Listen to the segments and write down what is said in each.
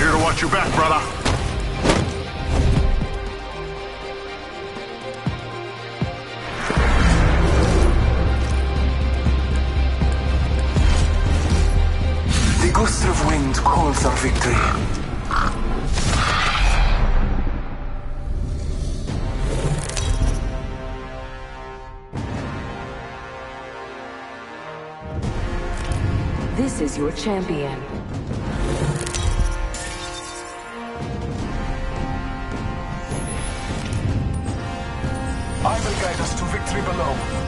Here to watch your back, brother. The gust of wind calls our victory. This is your champion. Victory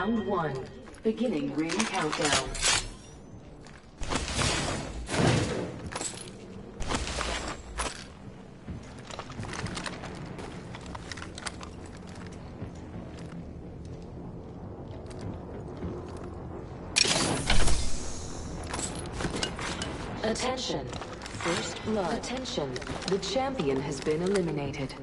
Round one. Beginning ring countdown. Attention. First blood. Attention. The champion has been eliminated.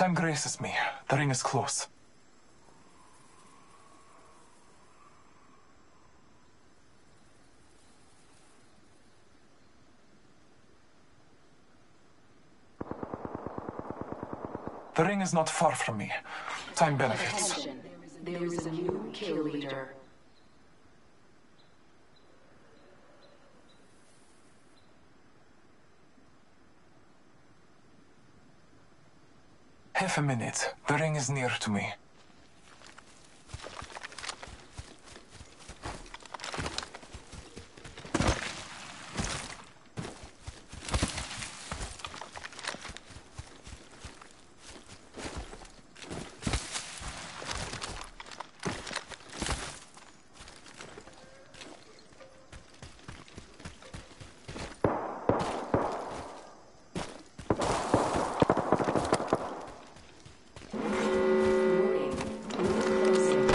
Time graces me. The ring is close. The ring is not far from me. Time benefits. Attention. There is a new kill leader. Half a minute. The ring is near to me. Warning. Ring closing.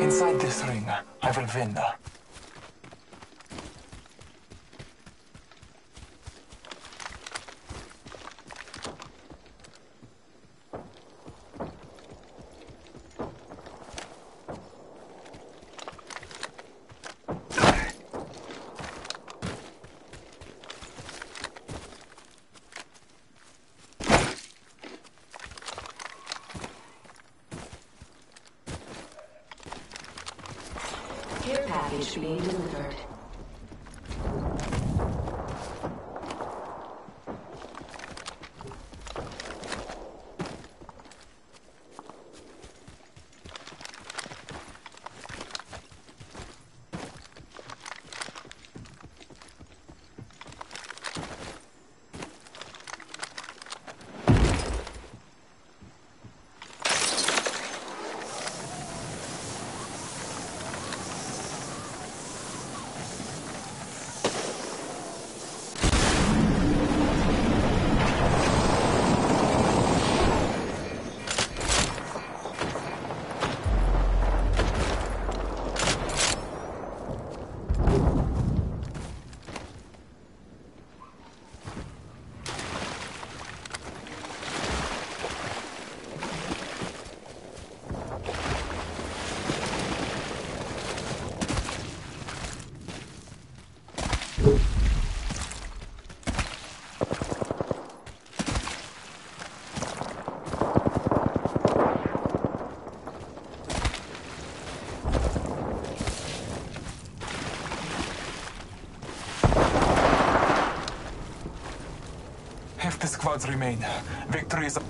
Inside this ring, I will win. Package being delivered. Half remain. Victory is.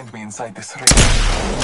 Find me inside this ring.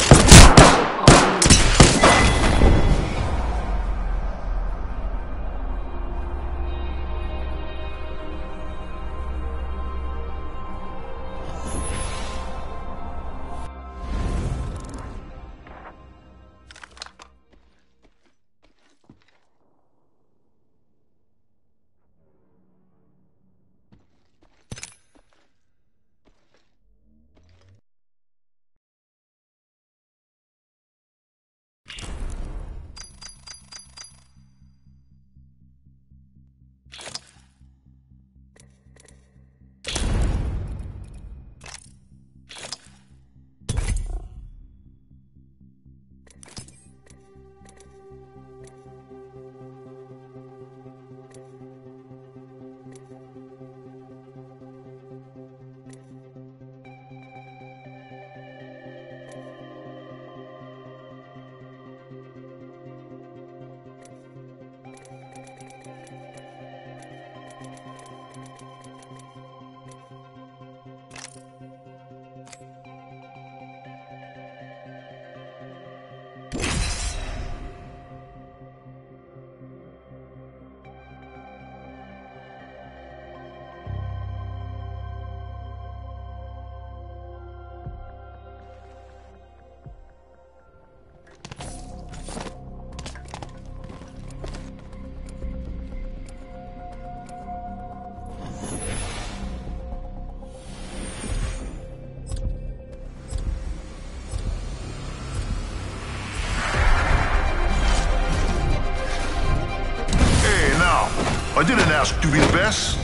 I to be the best.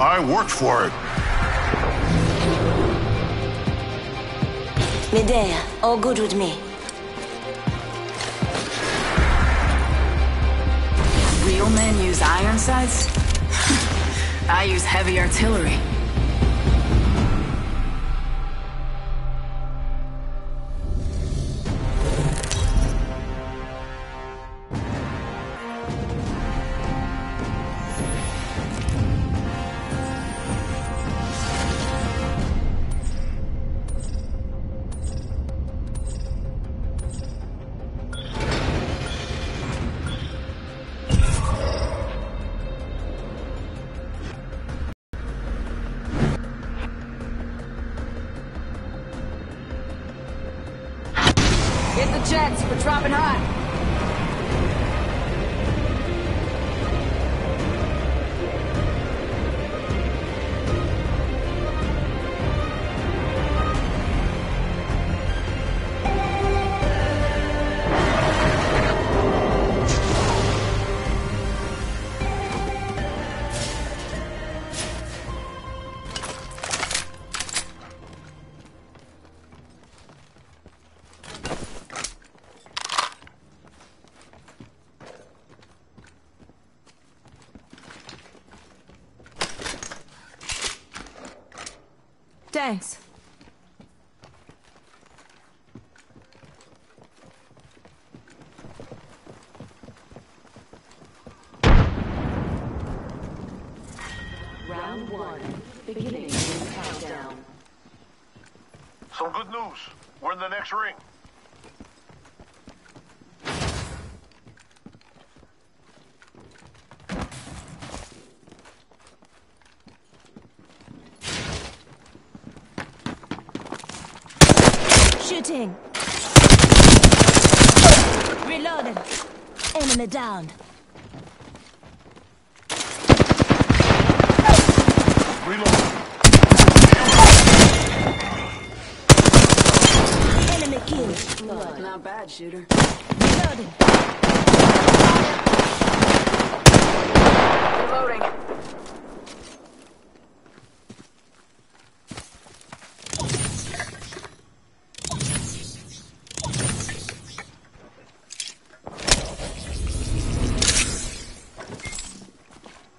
I worked for it. Medea, all good with me. Real men use iron sights? I use heavy artillery. Jets, we're dropping hot. Thanks. Round one. Beginning ring countdown. Some good news. We're in the next ring. Shooting. Reloading. Enemy down. Reload. Enemy killed. Not bad, shooter. Reloading.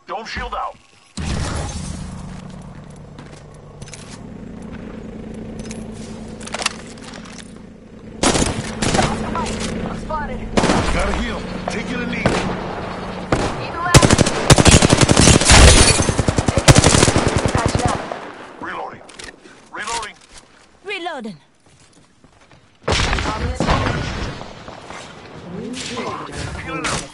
Dome shield out. I'm spotted. Gotta heal. Taking a knee. Even left. Patching up. Reloading. Reloading. Reloading. Communist Healing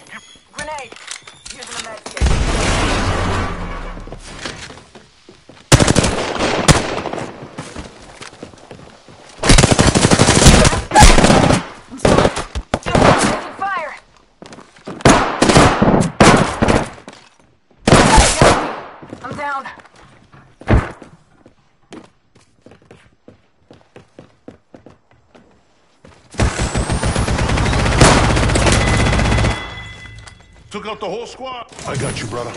Took out the whole squad. I got you, brother.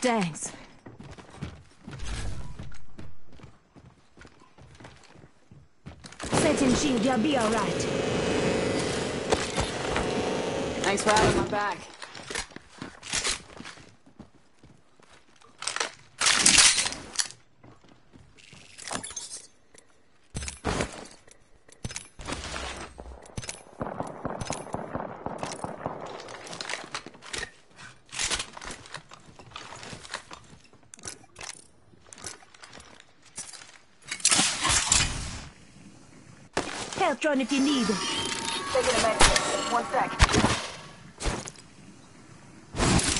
Thanks. Setting shield, you'll be alright. Thanks for having my back. Help drone if you need. Taking a med. One sec.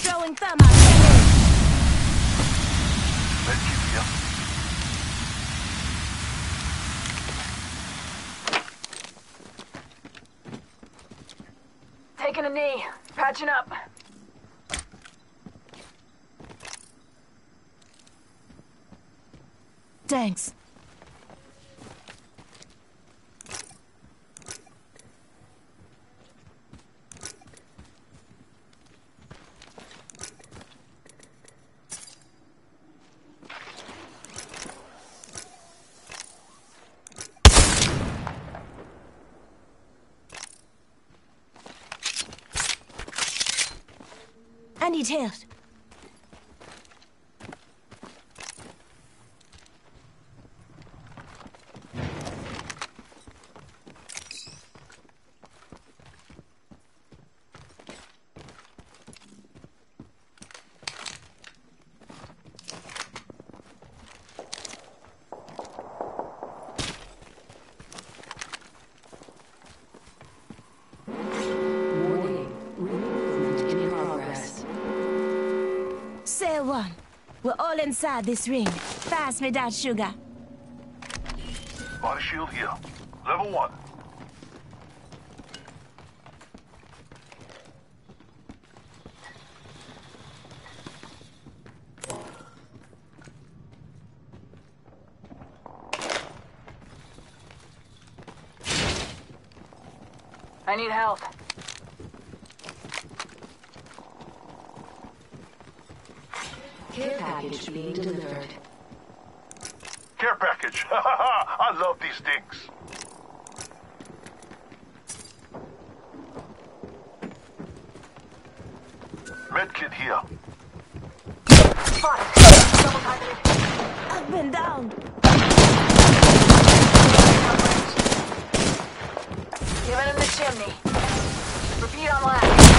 Throwing thermite. Thank you, yeah. Taking a knee. Patching up. Thanks. I need help. Warning. Ring movement in progress. Say one. We're all inside this ring. Pass me that sugar. Body shield here. Level one. I need help. Care package being delivered. Care package. I love these things. Medkit here. Up and down. Giving him the chimney. Repeat on last.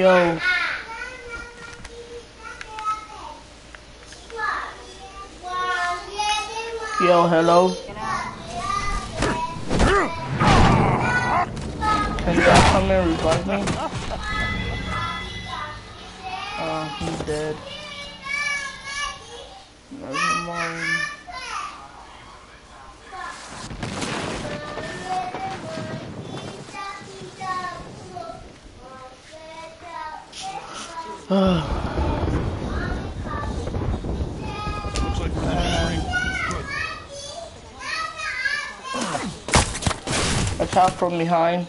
Yo. Yo, hello. Can guys come and revive me? Uh, he's dead. Never mind. Attack from behind.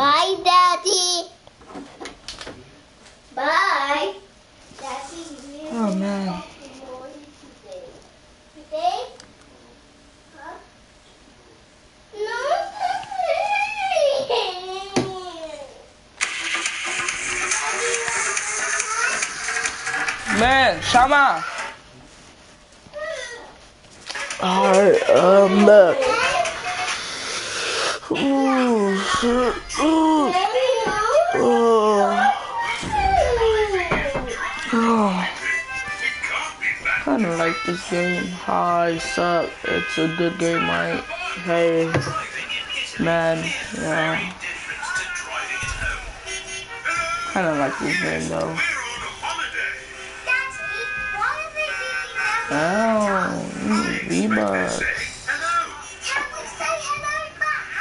Bye, Daddy. Bye. Daddy, Oh man. Today? Huh? No. Man, Shama. Alright, I'm back. Game. Hi, suck. It's a good game, right? Hey, man, yeah. Kinda like this game though. Oh, V-Bucks.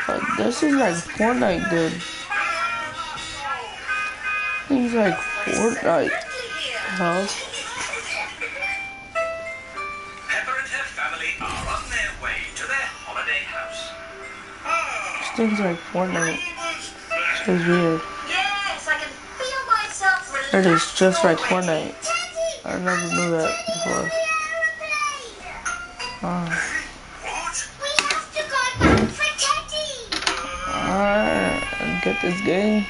But this is like Fortnite, dude. Things like Fortnite. Huh? Thing's like Fortnite. So weird. Yes, I can feel myself It is just like Fortnite. I never knew that before. What? We have to go back for Teddy. Ah. Alright, get this game.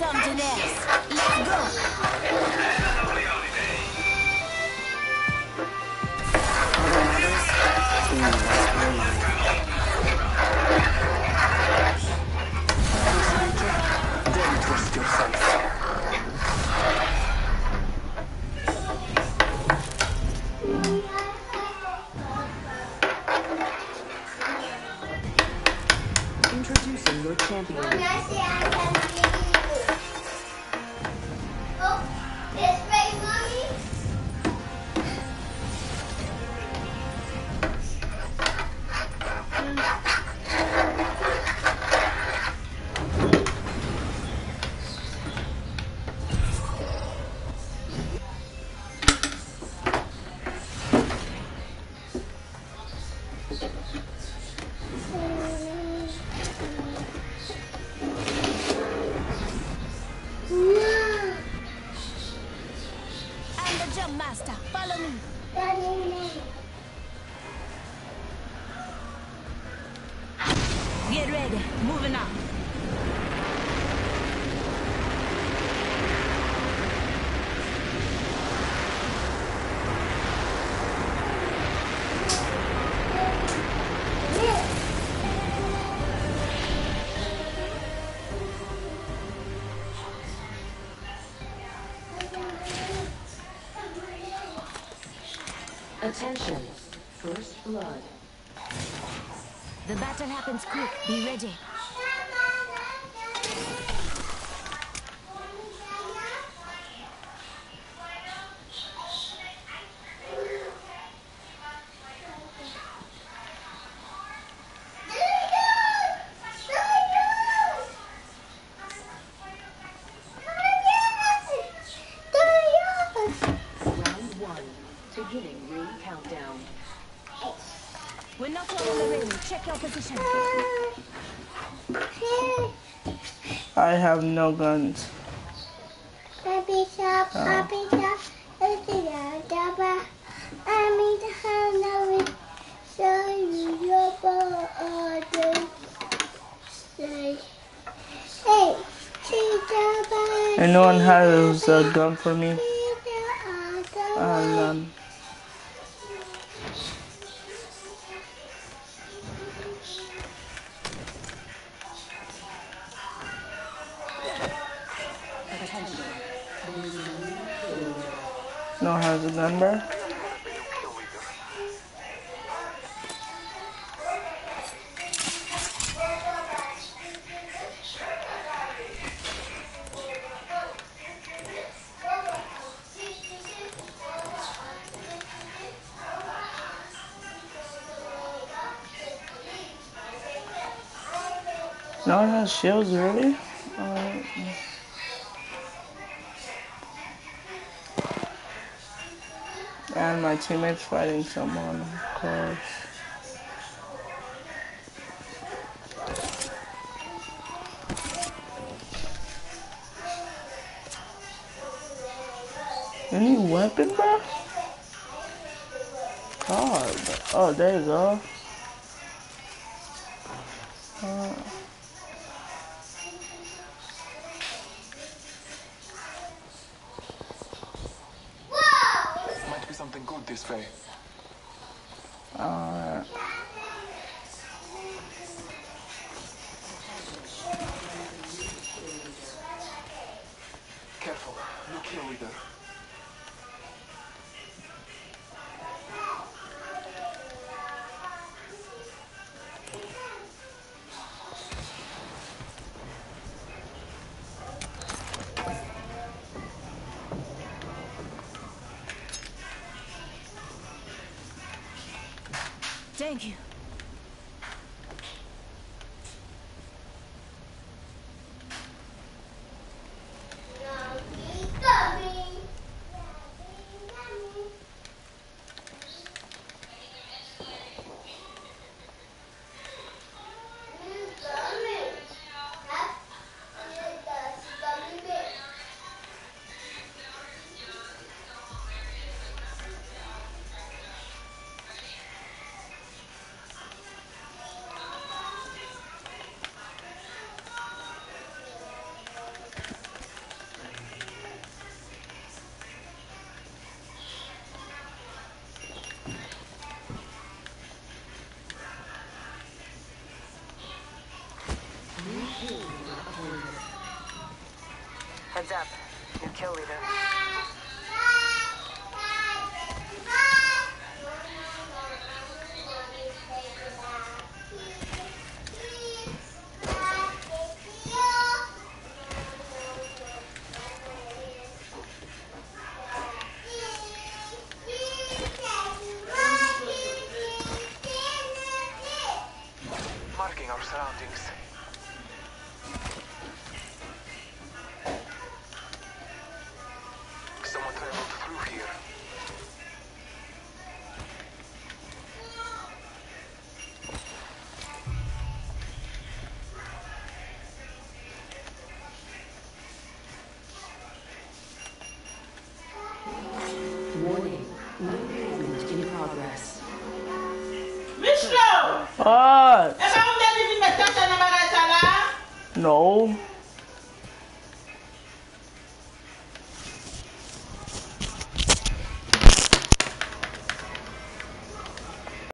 Something else. Attention. First blood. The battle happens quick. Be ready. Round one. Beginning ring countdown. We're not all in the ring. Check your position. I have no guns. Happy shop, happy shop, happy shop, I mean the hand of it, show you your body. Say, hey, see the hand so you bought all the side. Hey, cheese. Anyone has a gun for me? No has a number. No one has shields really? Uh, And my teammate's fighting someone, of course. Any weapon, bro? God. Oh, there you go. Uh, something good this way. Alright. Kill leader.